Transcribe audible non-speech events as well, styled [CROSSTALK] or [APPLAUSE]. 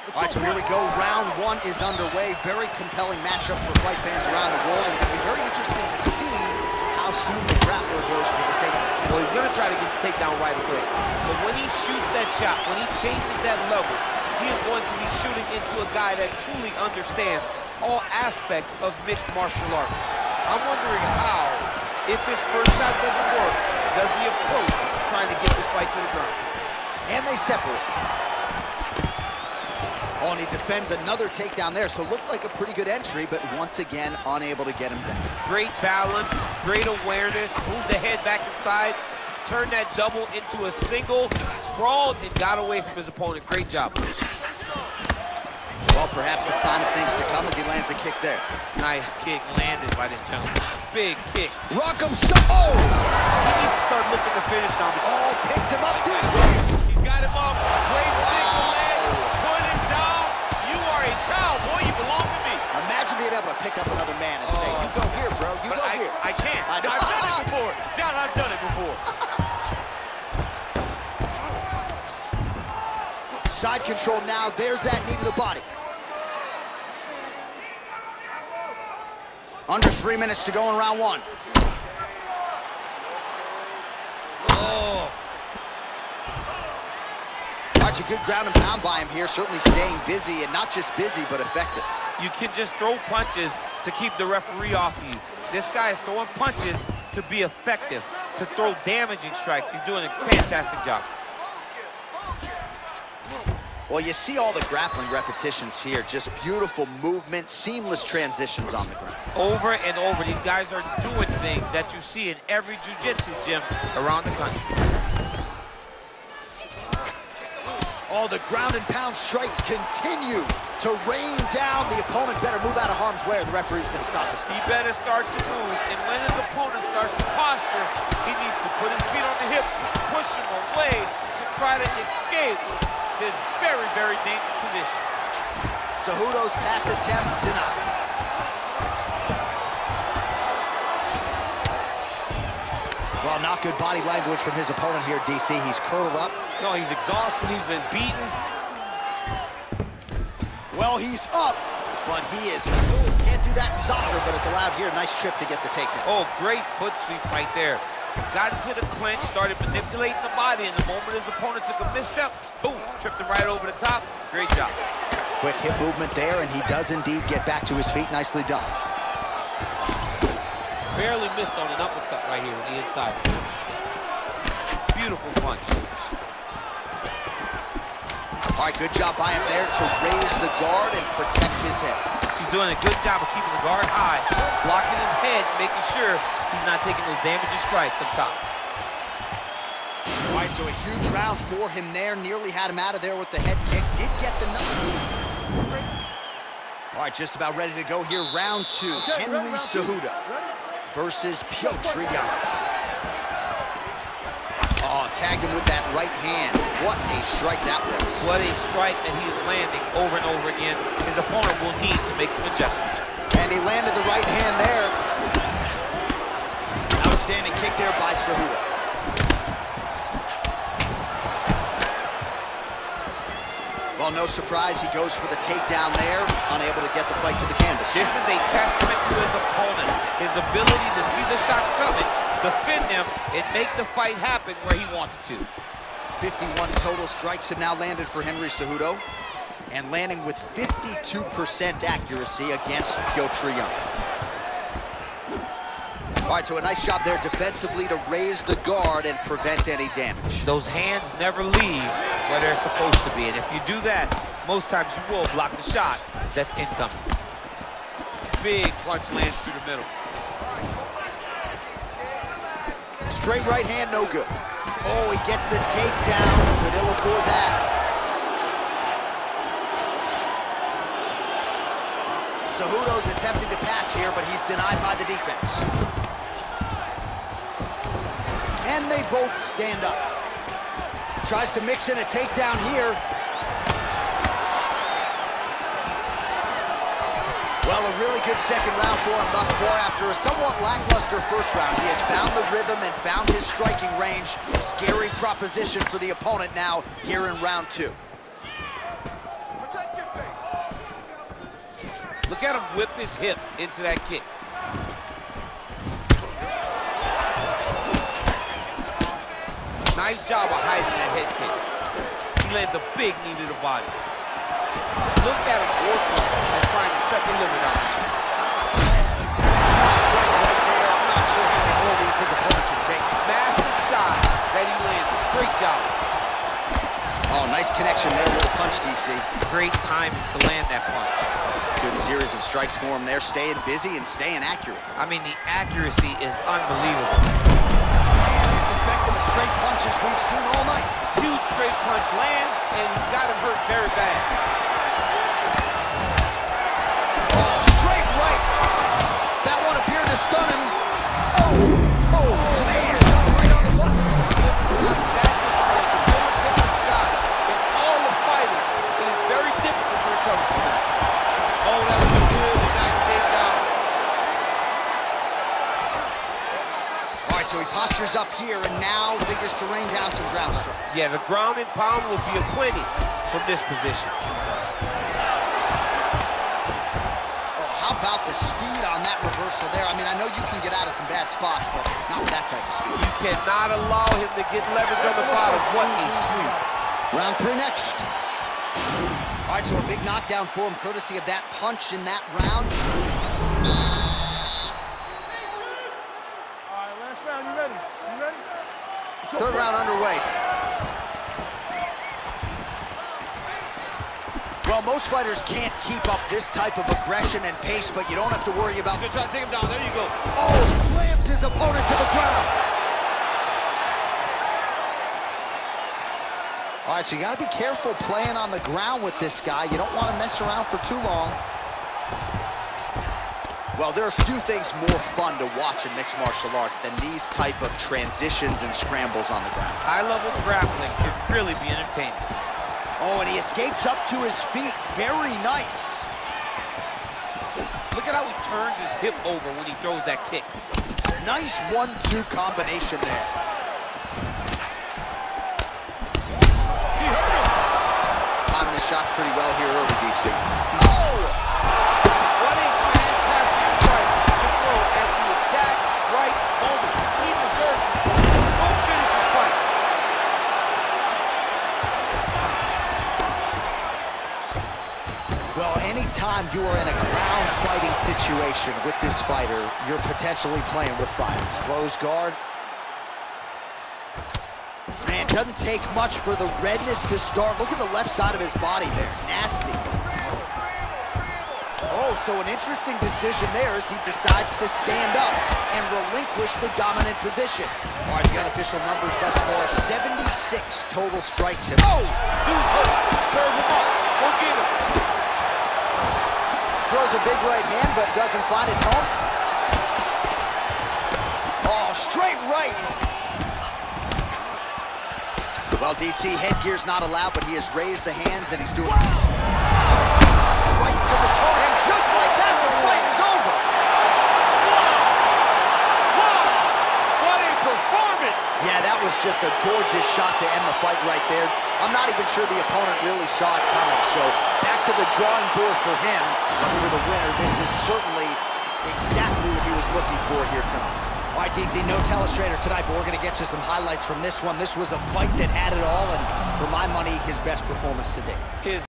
All right, so here we go. Round one is underway. Very compelling matchup for fight fans around the world. And it'll be very interesting to see how soon the grappler goes for the takedown. Well, he's going to try to get the takedown right away. But when he shoots that shot, when he changes that level, he is going to be shooting into a guy that truly understands all aspects of mixed martial arts. I'm wondering how, if his first shot doesn't work, does he approach trying to get this fight to the ground? And they separate. Oh, and he defends another takedown there, so looked like a pretty good entry, but once again, unable to get him down. Great balance, great awareness, moved the head back inside, turned that double into a single, sprawled, and got away from his opponent. Great job. Well, perhaps a sign of things to come as he lands a kick there. Nice kick landed by this gentleman. Big kick. Rock'em so oh! He needs to start looking to finish now. Oh, picks him up, too. He's got him off. Great single leg. Put him down. You are a child, boy. You belong to me. Imagine being able to pick up another man and say, you go here, bro. You But go I, here. I can't. I know. I've done it [LAUGHS] before. John, I've done it before. Side control now. There's that knee to the body. Under three minutes to go in round one. Oh. Watch a good ground and pound by him here, certainly staying busy, and not just busy, but effective. You can just throw punches to keep the referee off of you. This guy is throwing punches to be effective, to throw damaging strikes. He's doing a fantastic job. Well, you see all the grappling repetitions here. Just beautiful movement, seamless transitions on the ground. Over and over, these guys are doing things that you see in every jiu-jitsu gym around the country. Oh, the ground and pound strikes continue to rain down. The opponent better move out of harm's way or the referee's going to stop this. He better start to move, and when his opponent starts to posture, he needs to put his feet on the hips, push him away to try to escape this very, very dangerous position. Cejudo's pass attempt denied. Well, not good body language from his opponent here, DC. He's curled up. No, he's exhausted. He's been beaten. Well, he's up, but he is... Ooh, can't do that in soccer, but it's allowed here. Nice trip to get the takedown. Oh, great foot sweep right there. Got into the clinch, started manipulating the body, and the moment his opponent took a misstep, boom, tripped him right over the top. Great job. Quick hip movement there, and he does indeed get back to his feet. Nicely done. Barely missed on an uppercut right here on the inside. Beautiful punch. All right, good job by him there to raise the guard and protect his head. He's doing a good job of keeping the guard high, blocking his head, making sure he's not taking those damaging strikes up top. All right, so a huge round for him there. Nearly had him out of there with the head kick. Did get the number. All right, just about ready to go here. Round two. Henry Cejudo versus Petr Yan. Oh, tagged him with that right hand. What a strike that was. What a strike that he is landing over and over again. His opponent will need to make some adjustments. And he landed the right hand there. No surprise, he goes for the takedown there, unable to get the fight to the canvas. This is a testament to his opponent, his ability to see the shots coming, defend them, and make the fight happen where he wants to. 51 total strikes have now landed for Henry Cejudo, and landing with 52% accuracy against Petr Yan. All right, so a nice job there defensively to raise the guard and prevent any damage. Those hands never leave where they're supposed to be, and if you do that, most times you will block the shot that's incoming. Big punch lands through the middle. Straight right hand, no good. Oh, he gets the takedown. Could ill afford that. Cejudo's attempting to pass here, but he's denied by the defense. And they both stand up. Tries to mix in a takedown here. Well, a really good second round for him thus far. After a somewhat lackluster first round, he has found the rhythm and found his striking range. Scary proposition for the opponent now here in round two. Look at him whip his hip into that kick. Nice job of hiding that head kick. He lands a big knee to the body. Look at him working as trying to shut the liver down. Strike right there. I'm not sure how many more these his opponent can take. Massive shot that he landed. Great job. Oh, nice connection there with a punch, DC. Great timing to land that punch. Good series of strikes for him there, staying busy and staying accurate. I mean, the accuracy is unbelievable. Seen all night. Huge straight punch lands, and he's got him hurt very bad. Down ground strikes. Yeah, the ground and pound will be aplenty from this position. Oh, how about the speed on that reversal there? I mean, I know you can get out of some bad spots, but not with that type of speed. You cannot allow him to get leverage on the bottom. What a sweep. Round three next. All right, so a big knockdown for him, courtesy of that punch in that round. All right, last round. You ready? You ready? Let's go. Third round underway. Well, most fighters can't keep up this type of aggression and pace, but you don't have to worry about... He's gonna try to take him down. There you go. Oh, slams his opponent to the ground. All right, so you got to be careful playing on the ground with this guy. You don't want to mess around for too long. Well, there are a few things more fun to watch in mixed martial arts than these type of transitions and scrambles on the ground. High-level grappling can really be entertaining. Oh, and he escapes up to his feet. Very nice. Look at how he turns his hip over when he throws that kick. Nice one-two combination there. He hurt him. Timing his shots pretty well here early, DC. Oh! You are in a ground fighting situation with this fighter, you're potentially playing with fire. Close guard. Man, doesn't take much for the redness to start. Look at the left side of his body there. Nasty. Oh, so an interesting decision there as he decides to stand up and relinquish the dominant position. All right, the unofficial numbers thus far, 76 total strikes him. Oh! Dude's hurt. Serve him up. Go get him. Throws a big right hand, but doesn't find its home. Oh, straight right. Well, DC, headgear's not allowed, but he has raised the hands and he's doing right to the target. And just like that, the fight is over. Wow! What a performance! Yeah, that was just a gorgeous shot to end the fight right there. I'm not even sure the opponent really saw it coming. So back to the drawing board for him. But for the winner, this is certainly exactly what he was looking for here tonight. All right, DC, no telestrator tonight, but we're going to get you some highlights from this one. This was a fight that had it all, and for my money, his best performance to date. His